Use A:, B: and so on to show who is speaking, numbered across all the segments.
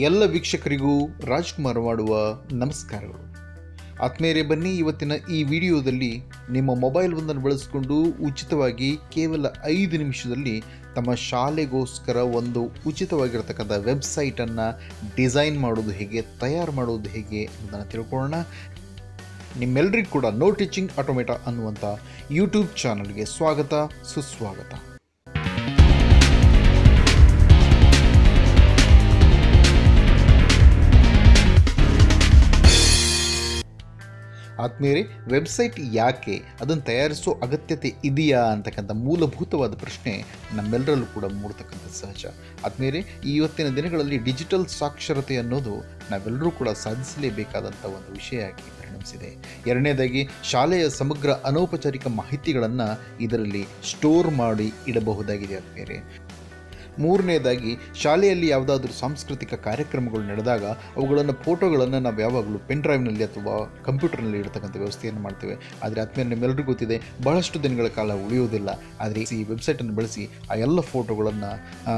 A: ಎಲ್ಲ ವೀಕ್ಷಕರಿಗೂ ರಾಜ್ಕುಮಾರ್ ಮಾಡುವ ನಮಸ್ಕಾರಗಳು. ಆತ್ಮೀಯರೇ, ಬನ್ನಿ ಇವತ್ತಿನ ಈ ವಿಡಿಯೋದಲ್ಲಿ ನಿಮ್ಮ ಮೊಬೈಲ್ ಒಂದನ್ನು ಬಳಸಿಕೊಂಡು ಉಚಿತವಾಗಿ ಕೇವಲ ಐದು ನಿಮಿಷದಲ್ಲಿ ತಮ್ಮ ಶಾಲೆಗೋಸ್ಕರ ಒಂದು ಉಚಿತವಾಗಿರ್ತಕ್ಕಂಥ ವೆಬ್ಸೈಟನ್ನು ಡಿಸೈನ್ ಮಾಡೋದು ಹೇಗೆ, ತಯಾರು ಮಾಡೋದು ಹೇಗೆ ಅನ್ನೋದನ್ನು ತಿಳ್ಕೊಳ್ಳೋಣ. ನಿಮ್ಮೆಲ್ಲರಿಗೂ ಕೂಡ ನೋ ಟೀಚಿಂಗ್ ಆಟೋಮೇಟಾ ಅನ್ನುವಂಥ ಯೂಟ್ಯೂಬ್ ಚಾನಲ್ಗೆ ಸ್ವಾಗತ, ಸುಸ್ವಾಗತ. ಆದ್ಮೇಲೆ ವೆಬ್ಸೈಟ್ ಯಾಕೆ ಅದನ್ನು ತಯಾರಿಸೋ ಅಗತ್ಯತೆ ಇದೆಯಾ ಅಂತಕ್ಕಂಥ ಮೂಲಭೂತವಾದ ಪ್ರಶ್ನೆ ನಮ್ಮೆಲ್ಲರಲ್ಲೂ ಕೂಡ ಮೂಡ್ತಕ್ಕಂಥ ಸಹಜ. ಆತ್ಮೀಯರೇ ಇವತ್ತಿನ ದಿನಗಳಲ್ಲಿ ಡಿಜಿಟಲ್ ಸಾಕ್ಷರತೆ ಅನ್ನೋದು ನಾವೆಲ್ಲರೂ ಕೂಡ ಸಾಧಿಸಲೇಬೇಕಾದಂಥ ಒಂದು ವಿಷಯ ಆಗಿ ಪರಿಣಮಿಸಿದೆ. ಎರಡನೇದಾಗಿ, ಶಾಲೆಯ ಸಮಗ್ರ ಅನೌಪಚಾರಿಕ ಮಾಹಿತಿಗಳನ್ನು ಇದರಲ್ಲಿ ಸ್ಟೋರ್ ಮಾಡಿ ಇಡಬಹುದಾಗಿದೆ ಆದ್ಮೇಲೆ ಮೂರನೇದಾಗಿ, ಶಾಲೆಯಲ್ಲಿ ಯಾವುದಾದ್ರೂ ಸಾಂಸ್ಕೃತಿಕ ಕಾರ್ಯಕ್ರಮಗಳು ನಡೆದಾಗ ಅವುಗಳನ್ನು ಫೋಟೋಗಳನ್ನು ನಾವು ಯಾವಾಗಲೂ ಪೆನ್ ಡ್ರೈವ್ನಲ್ಲಿ ಅಥವಾ ಕಂಪ್ಯೂಟರ್ನಲ್ಲಿ ಇಡ್ತಕ್ಕಂಥ ವ್ಯವಸ್ಥೆಯನ್ನು ಮಾಡ್ತೇವೆ. ಆದರೆ ಆದ್ಮೇಲೆ ನಿಮ್ಮೆಲ್ಲರಿಗೂ ಗೊತ್ತಿದೆ, ಬಹಳಷ್ಟು ದಿನಗಳ ಕಾಲ ಉಳಿಯುವುದಿಲ್ಲ. ಆದರೆ ಈ ವೆಬ್ಸೈಟನ್ನು ಬಳಸಿ ಆ ಎಲ್ಲ ಫೋಟೋಗಳನ್ನು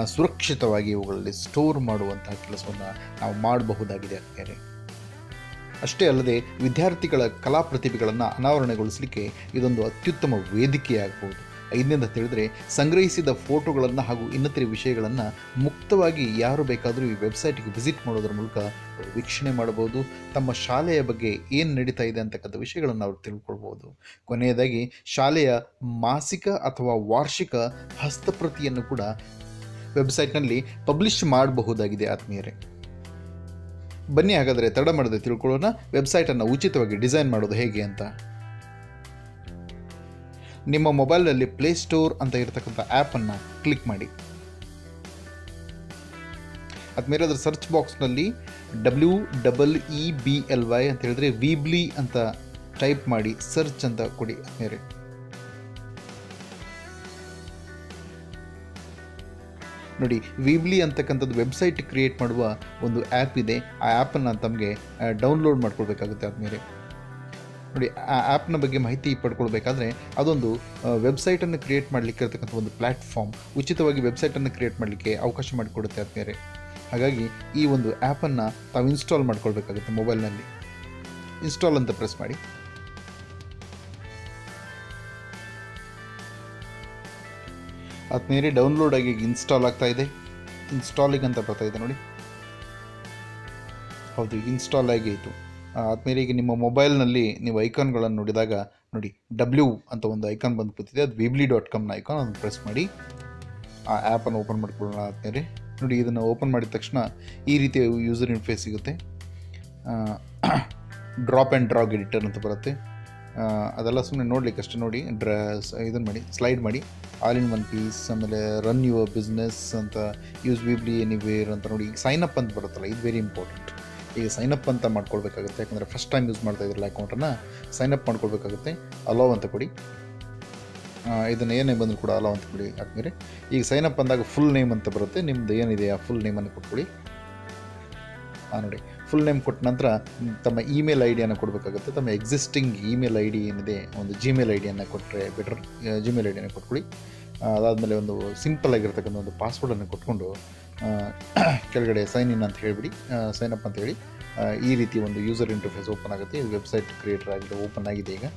A: ಸುರಕ್ಷಿತವಾಗಿ ಇವುಗಳಲ್ಲಿ ಸ್ಟೋರ್ ಮಾಡುವಂತಹ ಕೆಲಸವನ್ನು ನಾವು ಮಾಡಬಹುದಾಗಿದೆ ಆದ್ಮೇಲೆ ಅಷ್ಟೇ ಅಲ್ಲದೆ ವಿದ್ಯಾರ್ಥಿಗಳ ಕಲಾ ಪ್ರತಿಭೆಗಳನ್ನು ಅನಾವರಣಗೊಳಿಸಲಿಕ್ಕೆ ಇದೊಂದು ಅತ್ಯುತ್ತಮ ವೇದಿಕೆಯಾಗಬಹುದು. ಐದನೇದ ತಿಳಿದ್ರೆ, ಸಂಗ್ರಹಿಸಿದ ಫೋಟೋಗಳನ್ನು ಹಾಗೂ ಇನ್ನಿತರೆ ವಿಷಯಗಳನ್ನು ಮುಕ್ತವಾಗಿ ಯಾರು ಬೇಕಾದರೂ ಈ ವೆಬ್ಸೈಟ್ಗೆ ವಿಸಿಟ್ ಮಾಡೋದ್ರ ಮೂಲಕ ವೀಕ್ಷಣೆ ಮಾಡಬಹುದು. ತಮ್ಮ ಶಾಲೆಯ ಬಗ್ಗೆ ಏನು ನಡೀತಾ ಇದೆ ಅಂತಕ್ಕಂಥ ವಿಷಯಗಳನ್ನು ಅವರು ತಿಳ್ಕೊಳ್ಬೋದು ಕೊನೆಯದಾಗಿ, ಶಾಲೆಯ ಮಾಸಿಕ ಅಥವಾ ವಾರ್ಷಿಕ ಹಸ್ತಪ್ರತಿಯನ್ನು ಕೂಡ ವೆಬ್ಸೈಟ್ನಲ್ಲಿ ಪಬ್ಲಿಷ್ ಮಾಡಬಹುದಾಗಿದೆ ಆತ್ಮೀಯರೇ. ಬನ್ನಿ ಹಾಗಾದರೆ, ತಡ ಮಾಡದೆ ತಿಳ್ಕೊಳ್ಳೋಣ. ವೆಬ್ಸೈಟನ್ನು ಉಚಿತವಾಗಿ ಡಿಸೈನ್ ಮಾಡೋದು ಹೇಗೆ ಅಂತ. ನಿಮ್ಮ ಮೊಬೈಲ್ನಲ್ಲಿ ಪ್ಲೇಸ್ಟೋರ್ ಅಂತ ಇರತಕ್ಕಂಥ ಆ್ಯಪನ್ನು ಕ್ಲಿಕ್ ಮಾಡಿ. ಅದ್ಮೇಲೆ ಅದರ ಸರ್ಚ್ ಬಾಕ್ಸ್ನಲ್ಲಿ W double E B L Y ಅಂತ ಹೇಳಿದ್ರೆ ವಿಬ್ಲಿ ಅಂತ ಟೈಪ್ ಮಾಡಿ ಸರ್ಚ್ ಅಂತ ಕೊಡಿ ಅದ್ಮೇಲೆ. ನೋಡಿ ವಿಬ್ಲಿ ಅಂತಕ್ಕಂಥದ್ದು ವೆಬ್ಸೈಟ್ ಕ್ರಿಯೇಟ್ ಮಾಡುವ ಒಂದು ಆ್ಯಪ್ ಇದೆ. ಆ ಆ್ಯಪನ್ನು ತಮಗೆ ಡೌನ್ಲೋಡ್ ಮಾಡ್ಕೊಳ್ಬೇಕಾಗುತ್ತೆ ಆದಮೇಲೆ ನೋಡಿ, ಆ ಆ್ಯಪ್ನ ಬಗ್ಗೆ ಮಾಹಿತಿ ಪಡ್ಕೊಳ್ಬೇಕಾದ್ರೆ ಅದೊಂದು ವೆಬ್ಸೈಟನ್ನು ಕ್ರಿಯೇಟ್ ಮಾಡಲಿಕ್ಕೆ ಇರತಕ್ಕಂಥ ಒಂದು ಪ್ಲ್ಯಾಟ್ಫಾರ್ಮ್ ಉಚಿತವಾಗಿ ವೆಬ್ಸೈಟನ್ನು ಕ್ರಿಯೇಟ್ ಮಾಡಲಿಕ್ಕೆ ಅವಕಾಶ ಮಾಡಿಕೊಡುತ್ತೆ ಆದ್ಮೇಲೆ ಹಾಗಾಗಿ ಈ ಒಂದು ಆ್ಯಪನ್ನು ತಾವು ಇನ್ಸ್ಟಾಲ್ ಮಾಡ್ಕೊಳ್ಬೇಕಾಗುತ್ತೆ ಮೊಬೈಲ್ನಲ್ಲಿ ಇನ್ಸ್ಟಾಲ್ ಅಂತ ಪ್ರೆಸ್ ಮಾಡಿ. ಆದ್ಮೇಲೆ ಡೌನ್ಲೋಡ್ ಆಗಿ ಇನ್ಸ್ಟಾಲ್ ಆಗ್ತಾ ಇದೆ. ಇನ್ಸ್ಟಾಲಿಗೆ ಅಂತ ಬರ್ತಾ ಇದೆ ನೋಡಿ. ಹೌದು ಇನ್ಸ್ಟಾಲ್ ಆಗಿ ಆಯಿತು. ಆದಮೇಲೆ ನಿಮ್ಮ ಮೊಬೈಲ್ನಲ್ಲಿ ನೀವು ಐಕಾನ್ಗಳನ್ನು ನೋಡಿದಾಗ, ನೋಡಿ ಡಬ್ಲ್ಯೂ ಅಂತ ಒಂದು ಐಕಾನ್ ಬಂದು ಕೂತಿದೆ, ಅದು ವಿಬ್ಲಿ ಡಾಟ್ ಕಾಮ್ನ ಐಕಾನ್, ಅದನ್ನು ಪ್ರೆಸ್ ಮಾಡಿ, ಆ ಆ್ಯಪನ್ನು ಓಪನ್ ಮಾಡ್ಕೊಳ್ಳೋಣ ಆದಮೇಲೆ. ನೋಡಿ, ಇದನ್ನು ಓಪನ್ ಮಾಡಿದ ತಕ್ಷಣ ಈ ರೀತಿಯ ಯೂಸರ್ ಇಂಟರ್ಫೇಸ್ ಸಿಗುತ್ತೆ. ಡ್ರಾಪ್ ಆ್ಯಂಡ್ ಡ್ರಾಗ್ ಎಡಿಟರ್ ಅಂತ ಬರುತ್ತೆ. ಅದೆಲ್ಲ ಸುಮ್ಮನೆ ನೋಡ್ಲಿಕ್ಕೆ ಅಷ್ಟೇ, ನೋಡಿ ಡ್ರೆಸ್ ಇದನ್ನು ಮಾಡಿ ಸ್ಲೈಡ್ ಮಾಡಿ ಆಲ್ ಇನ್ ಒನ್ ಪೀಸ್ ಆಮೇಲೆ ರನ್ ಯುವರ್ ಬಿಸ್ನೆಸ್ ಅಂತ ಯೂಸ್ ವಿಬ್ಲಿ ಎನಿವೇರ್ ಅಂತ ನೋಡಿ ಈಗ ಸೈನ್ ಅಪ್ ಅಂತ ಬರುತ್ತಲ್ಲ, ಇದು ವೆರಿ ಇಂಪಾರ್ಟೆಂಟ್ ಈಗ ಸೈನ್ ಅಪ್ ಅಂತ ಮಾಡ್ಕೊಳ್ಬೇಕಾಗುತ್ತೆ. ಯಾಕಂದರೆ ಫಸ್ಟ್ ಟೈಮ್ ಯೂಸ್ ಮಾಡ್ತಾ ಇದ್ರಲ್ಲ ಅಕೌಂಟನ್ನು ಸೈನ್ ಅಪ್ ಮಾಡ್ಕೊಳ್ಬೇಕಾಗುತ್ತೆ. ಅಲೋ ಅಂತ ಕೊಡಿ. ಇದನ್ನು ಏನೇ ಬಂದರೂ ಕೂಡ ಅಲೋ ಅಂತ ಕೊಡಿ ಹಾಕಿದ್ರೆ ಈಗ ಸೈನ್ ಅಪ್ ಅಂದಾಗ ಫುಲ್ ನೇಮ್ ಅಂತ ಬರುತ್ತೆ. ನಿಮ್ಮದು ಏನಿದೆ ಆ ಫುಲ್ ನೇಮನ್ನು ಕೊಟ್ಕೊಡಿ. ಹಾಂ ನೋಡಿ. ಫುಲ್ ನೇಮ್ ಕೊಟ್ಟ ನಂತರ ತಮ್ಮ ಇಮೇಲ್ ಐ ಡಿಯನ್ನು ಕೊಡಬೇಕಾಗುತ್ತೆ. ತಮ್ಮ ಎಕ್ಸಿಸ್ಟಿಂಗ್ ಇಮೇಲ್ ಐ ಡಿ ಏನಿದೆ, ಒಂದು ಜಿಮೇಲ್ ಐ ಡಿಯನ್ನು ಕೊಟ್ಟರೆ ಬೆಟರ್ ಜಿಮೇಲ್ ಐ ಡಿಯನ್ನು ಕೊಟ್ಕೊಳ್ಳಿ ಅದಾದಮೇಲೆ ಒಂದು ಸಿಂಪಲ್ ಆಗಿರ್ತಕ್ಕಂಥ ಒಂದು ಪಾಸ್ವರ್ಡನ್ನು ಕೊಟ್ಕೊಂಡು ಕೆಳಗಡೆ ಸೈನ್ ಇನ್ ಅಂತ ಹೇಳಿಬಿಡಿ. ಸೈನ್ ಅಪ್ ಅಂತ ಹೇಳಿ. ಈ ರೀತಿ ಒಂದು ಯೂಸರ್ ಇಂಟರ್ಫೇಸ್ ಓಪನ್ ಆಗುತ್ತೆ. ಇದು ವೆಬ್ಸೈಟ್ ಕ್ರಿಯೇಟರ್ ಆಗಿದೆ ಓಪನ್ ಆಗಿದೆ ಈಗ.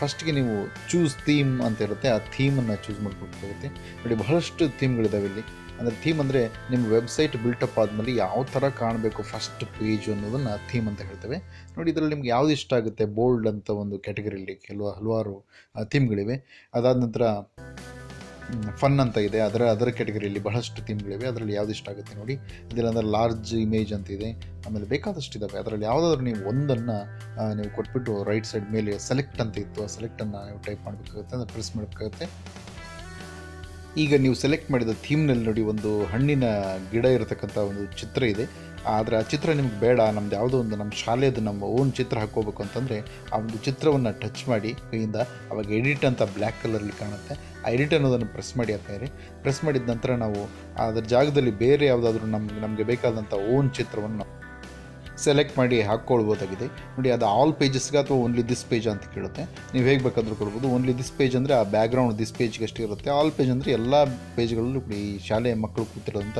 A: ಫಸ್ಟ್ಗೆ ನೀವು ಚೂಸ್ ಥೀಮ್ ಅಂತ ಇರುತ್ತೆ. ಆ ಥೀಮನ್ನು ಚೂಸ್ ಮಾಡ್ಕೊಬೇಕಾಗುತ್ತೆ ನೋಡಿ, ಬಹಳಷ್ಟು ಥೀಮ್ಗಳಿದ್ದಾವೆ ಇಲ್ಲಿ. ಅಂದರೆ ಥೀಮ್ ಅಂದರೆ ನಿಮ್ಮ ವೆಬ್ಸೈಟ್ ಬಿಲ್ಟಪ್ ಆದಮೇಲೆ ಯಾವ ಥರ ಕಾಣಬೇಕು ಫಸ್ಟ್ ಪೇಜ್ ಅನ್ನೋದನ್ನು ಥೀಮ್ ಅಂತ ಹೇಳ್ತೇವೆ. ನೋಡಿ, ಇದರಲ್ಲಿ ನಿಮ್ಗೆ ಯಾವುದು ಇಷ್ಟ ಆಗುತ್ತೆ? ಬೋಲ್ಡ್ ಅಂತ ಒಂದು ಕ್ಯಾಟಗರಿಯಲ್ಲಿ ಕೆಲವು ಹಲವಾರು ಥೀಮ್ಗಳಿವೆ ಅದಾದ ನಂತರ ಫನ್ ಅಂತ ಇದೆ. ಅದರ ಅದರ ಕ್ಯಾಟಗರಿಯಲ್ಲಿ ಬಹಳಷ್ಟು ಥೀಮ್ಗಳಿವೆ. ಅದರಲ್ಲಿ ಯಾವ್ದು ಇಷ್ಟ ಆಗುತ್ತೆ ನೋಡಿ. ಇದರಲ್ಲಿ ಲಾರ್ಜ್ ಇಮೇಜ್ ಅಂತ ಇದೆ. ಆಮೇಲೆ ಬೇಕಾದಷ್ಟು ಇದ್ದಾವೆ ಅದರಲ್ಲಿ ಯಾವುದಾದ್ರೂ ನೀವು ಒಂದನ್ನು ನೀವು ಕೊಟ್ಬಿಟ್ಟು ರೈಟ್ ಸೈಡ್ ಮೇಲೆ ಸೆಲೆಕ್ಟ್ ಅಂತ ಇತ್ತು. ಆ ಸೆಲೆಕ್ಟನ್ನು ನೀವು ಟೈಪ್ ಮಾಡಬೇಕಾಗುತ್ತೆ ಅಂದರೆ ಪ್ರೆಸ್ ಮಾಡಬೇಕಾಗುತ್ತೆ. ಈಗ ನೀವು ಸೆಲೆಕ್ಟ್ ಮಾಡಿದ ಥೀಮ್ನಲ್ಲಿ ನೋಡಿ ಒಂದು ಹಣ್ಣಿನ ಗಿಡ ಇರತಕ್ಕಂಥ ಒಂದು ಚಿತ್ರ ಇದೆ. ಆದರೆ ಆ ಚಿತ್ರ ನಿಮ್ಗೆ ಬೇಡ, ನಮ್ದು ಯಾವುದೋ ಒಂದು ನಮ್ಮ ಶಾಲೆಯದು ನಮ್ಮ ಓನ್ ಚಿತ್ರ ಹಾಕ್ಕೋಬೇಕು ಅಂತಂದರೆ ಆ ಒಂದು ಚಿತ್ರವನ್ನು ಟಚ್ ಮಾಡಿ, ಕೈಯಿಂದ ಅವಾಗ ಎಡಿಟ್ ಅಂತ ಬ್ಲ್ಯಾಕ್ ಕಲರಲ್ಲಿ ಕಾಣುತ್ತೆ. ಆ ಎಡಿಟ್ ಅನ್ನೋದನ್ನು ಪ್ರೆಸ್ ಮಾಡಿ ಆದ್ಮೇಲೆ ಪ್ರೆಸ್ ಮಾಡಿದ ನಂತರ ನಾವು ಅದರ ಜಾಗದಲ್ಲಿ ಬೇರೆ ಯಾವುದಾದ್ರೂ ನಮ್ಗೆ, ನಮಗೆ ಬೇಕಾದಂಥ ಓನ್ ಚಿತ್ರವನ್ನು ಸೆಲೆಕ್ಟ್ ಮಾಡಿ ಹಾಕ್ಕೊಳ್ಬೋದಾಗಿದೆ. ನೋಡಿ, ಅದು ಆಲ್ ಪೇಜಸ್ಗೆ ಅಥವಾ ಓನ್ಲಿ ದಿಸ್ ಪೇಜ್ ಅಂತ ಕೇಳುತ್ತೆ. ನೀವು ಹೇಗೆ ಬೇಕಾದರೂ ಕೊಡ್ಬೋದು. ಓನ್ಲಿ ದಿಸ್ ಪೇಜ್ ಅಂದರೆ ಆ ಬ್ಯಾಕ್ಗ್ರೌಂಡ್ ದಿಸ್ ಪೇಜ್ಗೆ ಅಷ್ಟೇ ಇರುತ್ತೆ ಆಲ್ ಪೇಜ್ ಅಂದರೆ ಎಲ್ಲ ಪೇಜ್ಗಳಲ್ಲೂ ಈ ಶಾಲೆಯ ಮಕ್ಕಳು ಕೂತಿರೋಂಥ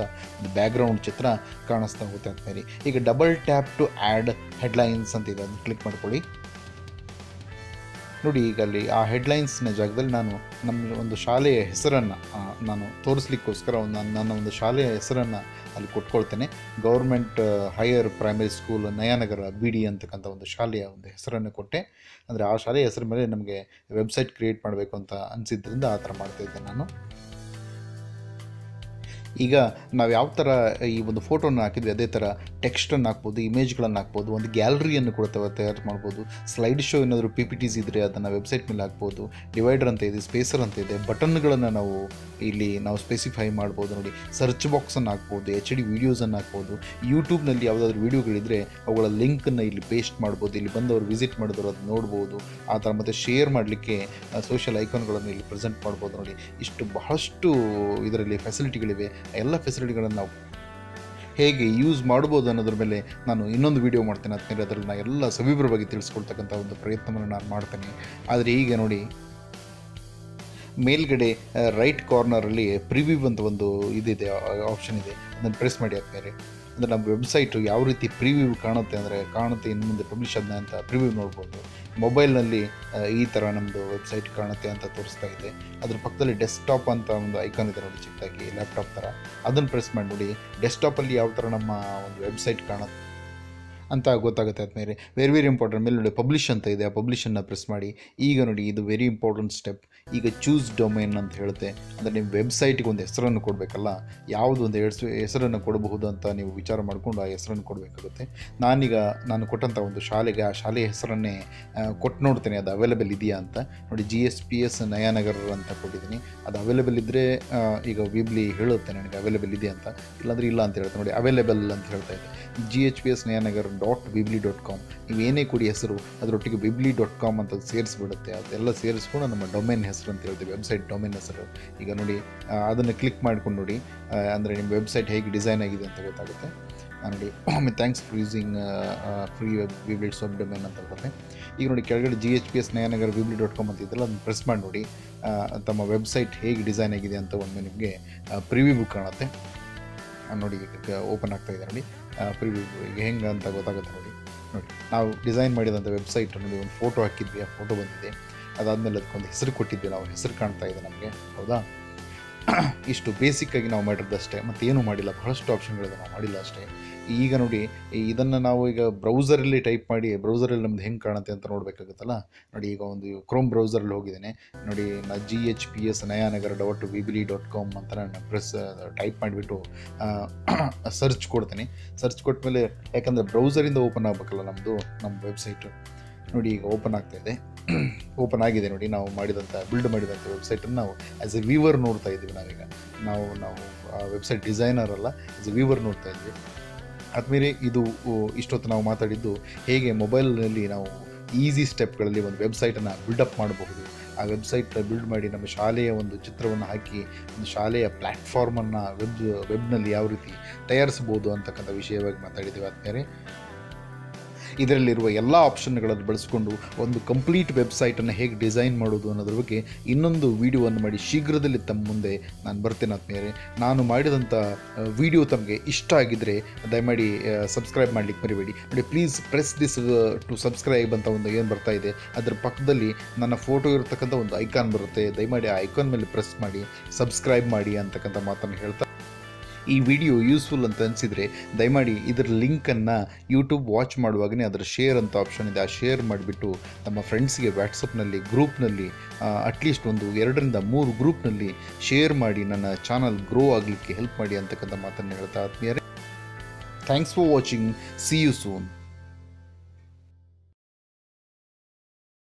A: ಒಂದು ಚಿತ್ರ ಕಾಣಿಸ್ತಾ ಹೋಗುತ್ತೆ ಅಂತ ಹೇಳಿ. ಈಗ double tap to add headlines ಅಂತ ಇದೆ. ಅದನ್ನು ಕ್ಲಿಕ್ ಮಾಡ್ಕೊಳ್ಳಿ. ನೋಡಿ, ಈಗ ಅಲ್ಲಿ ಆ ಹೆಡ್ಲೈನ್ಸ್ನ ಜಾಗದಲ್ಲಿ ನಾನು ನಮ್ಮ ಒಂದು ಶಾಲೆಯ ಹೆಸರನ್ನು ನಾನು ತೋರಿಸ್ಲಿಕ್ಕೋಸ್ಕರ ಒಂದು ನನ್ನ ಒಂದು ಶಾಲೆಯ ಹೆಸರನ್ನು ಅಲ್ಲಿ ಕೊಟ್ಕೊಳ್ತೇನೆ. Government higher primary school Nayanagar B D ಅಂತಕ್ಕಂಥ ಒಂದು ಶಾಲೆಯ ಒಂದು ಹೆಸರನ್ನು ಕೊಟ್ಟೆ. ಅಂದರೆ ಆ ಶಾಲೆಯ ಹೆಸರ ಮೇಲೆ ನಮಗೆ ವೆಬ್ಸೈಟ್ ಕ್ರಿಯೇಟ್ ಮಾಡಬೇಕು ಅಂತ ಅನಿಸಿದ್ರಿಂದ ಆ ಥರ ಮಾಡ್ತಾಯಿದ್ದೆ ನಾನು. ಈಗ ನಾವು ಯಾವ ಥರ ಈ ಒಂದು ಫೋಟೋನ ಹಾಕಿದ್ವಿ, ಅದೇ ಥರ ಟೆಕ್ಸ್ಟನ್ನು ಹಾಕ್ಬೋದು, ಇಮೇಜ್ಗಳನ್ನು ಹಾಕ್ಬೋದು, ಒಂದು ಗ್ಯಾಲರಿಯನ್ನು ಕೂಡ ತಯಾರು ಮಾಡ್ಬೋದು. ಸ್ಲೈಡ್ ಶೋ ಏನಾದರೂ ಪಿ ಪಿ ಟೀಸ್ ಇದ್ದರೆ ಅದನ್ನು ವೆಬ್ಸೈಟ್ ಮೇಲೆ ಹಾಕ್ಬೋದು. ಡಿವೈಡರ್ ಅಂತ ಇದೆ, ಸ್ಪೇಸರ್ ಅಂತ ಇದೆ, ಬಟನ್ಗಳನ್ನು ನಾವು ಇಲ್ಲಿ ನಾವು ಸ್ಪೆಸಿಫೈ ಮಾಡ್ಬೋದು ನೋಡಿ. ಸರ್ಚ್ ಬಾಕ್ಸನ್ನು ಹಾಕ್ಬೋದು ಎಚ್ ಡಿ ವೀಡಿಯೋಸನ್ನು ಹಾಕ್ಬೋದು. ಯೂಟ್ಯೂಬ್ನಲ್ಲಿ ಯಾವುದಾದ್ರು ವೀಡಿಯೋಗಳಿದ್ದರೆ ಅವುಗಳ ಲಿಂಕನ್ನು ಇಲ್ಲಿ ಪೇಸ್ಟ್ ಮಾಡ್ಬೋದು. ಇಲ್ಲಿ ಬಂದವರು ವಿಸಿಟ್ ಮಾಡಿದವರು ಅದು ನೋಡ್ಬೋದು. ಆ ಥರ ಮತ್ತು ಶೇರ್ ಮಾಡಲಿಕ್ಕೆ ಸೋಷಿಯಲ್ ಐಕಾನ್ಗಳನ್ನು ಇಲ್ಲಿ ಪ್ರೆಸೆಂಟ್ ಮಾಡ್ಬೋದು ನೋಡಿ. ಇಷ್ಟು ಬಹಳಷ್ಟು ಇದರಲ್ಲಿ ಫೆಸಿಲಿಟಿಗಳಿವೆ ಎಲ್ಲ ಫೆಸಿಲಿಟಿಗಳನ್ನು ನಾವು ಹೇಗೆ ಯೂಸ್ ಮಾಡ್ಬೋದು ಅನ್ನೋದ್ರ ಮೇಲೆ ನಾನು ಇನ್ನೊಂದು ವೀಡಿಯೋ ಮಾಡ್ತೇನೆ ಅದಕ್ಕೆ ಅದರಲ್ಲಿ ಎಲ್ಲ ಸವಿವರವಾಗಿ ತಿಳಿಸ್ಕೊಳ್ತಕ್ಕಂಥ ಒಂದು ಪ್ರಯತ್ನವನ್ನು ನಾನು ಮಾಡ್ತೇನೆ. ಆದರೆ ಈಗ ನೋಡಿ, ಮೇಲ್ಗಡೆ ರೈಟ್ ಕಾರ್ನರಲ್ಲಿ ಪ್ರಿವ್ಯೂ ಅಂತ ಒಂದು ಇದಿದೆ ಆಪ್ಷನ್ ಇದೆ. ಅದನ್ನು ಪ್ರೆಸ್ ಮಾಡಿ ಹಾಕ್ತಾರೆ. ಅಂದರೆ ನಮ್ಮ ವೆಬ್ಸೈಟು ಯಾವ ರೀತಿ ಪ್ರಿವ್ಯೂ ಕಾಣುತ್ತೆ ಅಂದರೆ ಕಾಣುತ್ತೆ ಇನ್ನು ಮುಂದೆ ಪಬ್ಲಿಷ್ ಆದ ಅಂತ ಪ್ರಿವ್ಯೂ ನೋಡ್ಬೋದು. ಮೊಬೈಲ್ನಲ್ಲಿ ಈ ಥರ ನಮ್ಮದು ವೆಬ್ಸೈಟ್ ಕಾಣುತ್ತೆ ಅಂತ ತೋರಿಸ್ತಾ ಇದೆ. ಅದ್ರ ಪಕ್ಕದಲ್ಲಿ ಡೆಸ್ಕ್ಟಾಪ್ ಅಂತ ಒಂದು ಐಕಾನ್ ಇದೆ ನೋಡಿ, ಚಿಕ್ಕದಾಗಿ ಲ್ಯಾಪ್ಟಾಪ್ ಥರ ಅದನ್ನು ಪ್ರೆಸ್ ಮಾಡಿ ಡೆಸ್ಕ್ಟಾಪಲ್ಲಿ ಯಾವ ಥರ ನಮ್ಮ ಒಂದು ವೆಬ್ಸೈಟ್ ಕಾಣುತ್ತೆ ಅಂತ ಗೊತ್ತಾಗುತ್ತೆ ಆದಮೇಲೆ ವೆರಿ ವೆರಿ ಇಂಪಾರ್ಟೆಂಟ್ ಮೇಲೆ ನೋಡಿ ಪಬ್ಲಿಷ್ ಅಂತ ಇದೆ. ಆ ಪಬ್ಲಿಷನ್ನ ಪ್ರೆಸ್ ಮಾಡಿ. ಈಗ ನೋಡಿ, ಇದು ವೆರಿ ಇಂಪಾರ್ಟೆಂಟ್ ಸ್ಟೆಪ್ ಈಗ ಚೂಸ್ ಡೊಮೈನ್ ಅಂತ ಹೇಳುತ್ತೆ. ಅಂದರೆ ನಿಮ್ಮ ವೆಬ್ಸೈಟ್ಗೆ ಒಂದು ಹೆಸರನ್ನು ಕೊಡಬೇಕಲ್ಲ? ಯಾವುದು ಒಂದು ಹೆಸರು ಹೆಸರನ್ನು ಕೊಡಬಹುದು ಅಂತ ನೀವು ವಿಚಾರ ಮಾಡಿಕೊಂಡು ಆ ಹೆಸರನ್ನು ಕೊಡಬೇಕಾಗುತ್ತೆ. ನಾನೀಗ, ನಾನು ಕೊಟ್ಟಂಥ ಒಂದು ಶಾಲೆಗೆ, ಆ ಶಾಲೆಯ ಹೆಸರನ್ನೇ ಕೊಟ್ಟು ನೋಡ್ತೇನೆ. ಅದು ಅವೈಲೇಬಲ್ ಇದೆಯಾ ಅಂತ. ನೋಡಿ G S P S Nayanagar ಅಂತ ಕೊಟ್ಟಿದ್ದೀನಿ. ಅದು ಅವೈಲೇಬಲ್ ಇದ್ದರೆ ಈಗ ವಿಬ್ಲಿ ಹೇಳುತ್ತೆ ನನಗೆ. ಅವೈಲೇಬಲ್ ಇದೆ ಅಂತ. ಇಲ್ಲಾಂದರೆ ಇಲ್ಲ ಅಂತ ಹೇಳ್ತೆ ನೋಡಿ ಅವೈಲೇಬಲ್ ಅಂತ ಹೇಳ್ತಾ ಇದೆ. G H P S Nayanagar dot Weebly dot com. ನೀವು ಏನೇ ಕೊಡಿ ಹೆಸರು, ಅದರೊಟ್ಟಿಗೆ ಬಿಬ್ಲಿ ಡಾಟ್ ಕಾಮ್ ಅಂತ ಸೇರಿಸ್ಬಿಡುತ್ತೆ. ಅದೆಲ್ಲ ಸೇರಿಸ್ಕೊಂಡು ನಮ್ಮ ಡೊಮೇನ್ ಹೆಸರು ಅಂತ ಹೇಳ್ತೀವಿ, ವೆಬ್ಸೈಟ್ ಡೊಮೇನ್ ಹೆಸರು. ಈಗ ನೋಡಿ ಅದನ್ನು ಕ್ಲಿಕ್ ಮಾಡ್ಕೊಂಡು ನೋಡಿ ಅಂದರೆ ನಿಮ್ಮ ವೆಬ್ಸೈಟ್ ಹೇಗೆ ಡಿಸೈನ್ ಆಗಿದೆ ಅಂತ ಗೊತ್ತಾಗುತ್ತೆ. ನೋಡಿ thanks for using free web Weebly sub domain ಅಂತ ಬರುತ್ತೆ. ಈಗ ನೋಡಿ, ಕೆಳಗಡೆ G H P S Nayanagar Weebly dot com ಅಂತ ಇದೆಲ್ಲ ಅದನ್ನು ಪ್ರೆಸ್ ಮಾಡಿ ನೋಡಿ ತಮ್ಮ ವೆಬ್ಸೈಟ್ ಹೇಗೆ ಡಿಸೈನ್ ಆಗಿದೆ ಅಂತ ಒಮ್ಮೆ ನಿಮಗೆ ಪ್ರಿವ್ಯೂ ಬುಕ್ ಕಾಣುತ್ತೆ. ನೋಡಿ ಓಪನ್ ಆಗ್ತಾ ಇದೆ ನೋಡಿ. ಪ್ರಿವ್ಯೂ ಈಗ ಹೆಂಗೆ ಅಂತ ಗೊತ್ತಾಗುತ್ತೆ ನೋಡಿ. ನೋಡಿ, ನಾವು ಡಿಸೈನ್ ಮಾಡಿದಂಥ ವೆಬ್ಸೈಟ್ ನೋಡಿ ಒಂದು ಫೋಟೋ ಹಾಕಿದ್ವಿ, ಆ ಫೋಟೋ ಬಂದಿದೆ. ಅದಾದಮೇಲೆ ಅದಕ್ಕೊಂದು ಹೆಸರು ಕೊಟ್ಟಿದ್ವಿ ನಾವು ಹೆಸರು ಕಾಣ್ತಾ ಇದೆ ನಮಗೆ, ಹೌದಾ? ಇಷ್ಟು ಬೇಸಿಕ್ಕಾಗಿ ನಾವು ಮಾಡಿರೋದಷ್ಟೇ ಮತ್ತು ಏನೂ ಮಾಡಿಲ್ಲ, ಬಹಳಷ್ಟು ಆಪ್ಷನ್ಗಳಿದೆ ನಾವು ಮಾಡಿಲ್ಲ ಅಷ್ಟೇ. ಈಗ ನೋಡಿ, ಇದನ್ನು ನಾವು ಈಗ ಬ್ರೌಸರಲ್ಲಿ ಟೈಪ್ ಮಾಡಿ ಬ್ರೌಸರಲ್ಲಿ ನಮ್ದು ಹೆಂಗೆ ಕಾಣುತ್ತೆ ಅಂತ ನೋಡಬೇಕಾಗುತ್ತಲ್ಲ? ನೋಡಿ ಈಗ ಒಂದು ಕ್ರೋಮ್ ಬ್ರೌಸರಲ್ಲಿ ಹೋಗಿದ್ದೇನೆ. ನೋಡಿ ನಾ G H P S Nayanagar dot Weebly dot com ಅಂತ ನಾನು ಪ್ರೆಸ್ ಟೈಪ್ ಮಾಡಿಬಿಟ್ಟು ಸರ್ಚ್ ಕೊಡ್ತೇನೆ. ಸರ್ಚ್ ಕೊಟ್ಟಮೇಲೆ ಯಾಕಂದರೆ ಬ್ರೌಸರಿಂದ ಓಪನ್ ಆಗಬೇಕಲ್ಲ ನಮ್ಮದು ನಮ್ಮ ವೆಬ್ಸೈಟು ನೋಡಿ ಈಗ ಓಪನ್ ಆಗ್ತಾ ಇದೆ. ಓಪನ್ ಆಗಿದೆ ನೋಡಿ, ನಾವು ಮಾಡಿದಂಥ ಬಿಲ್ಡ್ ಮಾಡಿದಂಥ ವೆಬ್ಸೈಟನ್ನು ನಾವು ಆ್ಯಸ್ ಎ ವ್ಯೂವರ್ ನೋಡ್ತಾ ಇದ್ದೀವಿ ನಾವೀಗ. ನಾವು ನಾವು, ಆ ವೆಬ್ಸೈಟ್ ಡಿಸೈನರ್ ಅಲ್ಲ ಆ್ಯಸ್ ಎ ವ್ಯೂವರ್ ನೋಡ್ತಾ ಇದ್ವಿ ಆದಮೇಲೆ ಇದು ಇಷ್ಟೊತ್ತು ನಾವು ಮಾತಾಡಿದ್ದು ಹೇಗೆ ಮೊಬೈಲ್ನಲ್ಲಿ ನಾವು ಈಸಿ ಸ್ಟೆಪ್ಗಳಲ್ಲಿ ಒಂದು ವೆಬ್ಸೈಟನ್ನು ಬಿಲ್ಡಪ್ ಮಾಡಬಹುದು. ಆ ವೆಬ್ಸೈಟ್ ಬಿಲ್ಡ್ ಮಾಡಿ ನಮ್ಮ ಶಾಲೆಯ ಒಂದು ಚಿತ್ರವನ್ನು ಹಾಕಿ, ಒಂದು ಶಾಲೆಯ ಪ್ಲ್ಯಾಟ್ಫಾರ್ಮನ್ನು ವೆಬ್, ವೆಬ್ನಲ್ಲಿ ಯಾವ ರೀತಿ ತಯಾರಿಸ್ಬೋದು ಅಂತಕ್ಕಂಥ ವಿಷಯವಾಗಿ ಮಾತಾಡಿದ್ದೇವೆ ಆದಮೇಲೆ ಇದರಲ್ಲಿರುವ ಎಲ್ಲ ಆಪ್ಷನ್ಗಳನ್ನು ಬಳಸಿಕೊಂಡು ಒಂದು ಕಂಪ್ಲೀಟ್ ವೆಬ್ಸೈಟನ್ನು ಹೇಗೆ ಡಿಸೈನ್ ಮಾಡೋದು ಅನ್ನೋದ್ರ ಬಗ್ಗೆ ಇನ್ನೊಂದು ವಿಡಿಯೋವನ್ನು ಮಾಡಿ ಶೀಘ್ರದಲ್ಲಿ ತಮ್ಮ ಮುಂದೆ ನಾನು ಬರ್ತೇನೆ ಆದ್ಮೇಲೆ ನಾನು ಮಾಡಿದಂಥ ವಿಡಿಯೋ ತಮಗೆ ಇಷ್ಟ ಆಗಿದ್ದರೆ ದಯಮಾಡಿ ಸಬ್ಸ್ಕ್ರೈಬ್ ಮಾಡಲಿಕ್ಕೆ ಮರಿಬೇಡಿ. ನೋಡಿ, please press this to subscribe ಅಂತ ಒಂದು ಏನು ಬರ್ತಾ ಇದೆ, ಅದರ ಪಕ್ಕದಲ್ಲಿ ನನ್ನ ಫೋಟೋ ಇರತಕ್ಕಂಥ ಒಂದು ಐಕಾನ್ ಬರುತ್ತೆ. ದಯಮಾಡಿ ಆ ಐಕಾನ್ ಮೇಲೆ ಪ್ರೆಸ್ ಮಾಡಿ, ಸಬ್ಸ್ಕ್ರೈಬ್ ಮಾಡಿ ಅಂತಕ್ಕಂಥ ಮಾತನ್ನು ಹೇಳ್ತಾ ಈ ವಿಡಿಯೋ ಯೂಸ್ಫುಲ್ ಅಂತ ಅನಿಸಿದರೆ ದಯಮಾಡಿ ಇದರ ಲಿಂಕನ್ನು ಯೂಟ್ಯೂಬ್ ವಾಚ್ ಮಾಡುವಾಗಲೇ ಅದರ ಶೇರ್ ಅಂತ ಆಪ್ಷನ್ ಇದೆ. ಆ ಶೇರ್ ಮಾಡಿಬಿಟ್ಟು ತಮ್ಮ ಫ್ರೆಂಡ್ಸ್ಗೆ ವ್ಯಾಟ್ಸಪ್ನಲ್ಲಿ ಗ್ರೂಪ್ನಲ್ಲಿ ಅಟ್ಲೀಸ್ಟ್ ಒಂದು ಎರಡರಿಂದ ಮೂರು ಗ್ರೂಪ್ನಲ್ಲಿ ಶೇರ್ ಮಾಡಿ ನನ್ನ ಚಾನಲ್ ಗ್ರೋ ಆಗಲಿಕ್ಕೆ ಹೆಲ್ಪ್ ಮಾಡಿ ಅಂತಕ್ಕಂಥ ಮಾತನ್ನು ಹೇಳ್ತಾ ಆತ್ಮೀಯರೇ. Thanks for watching see you soon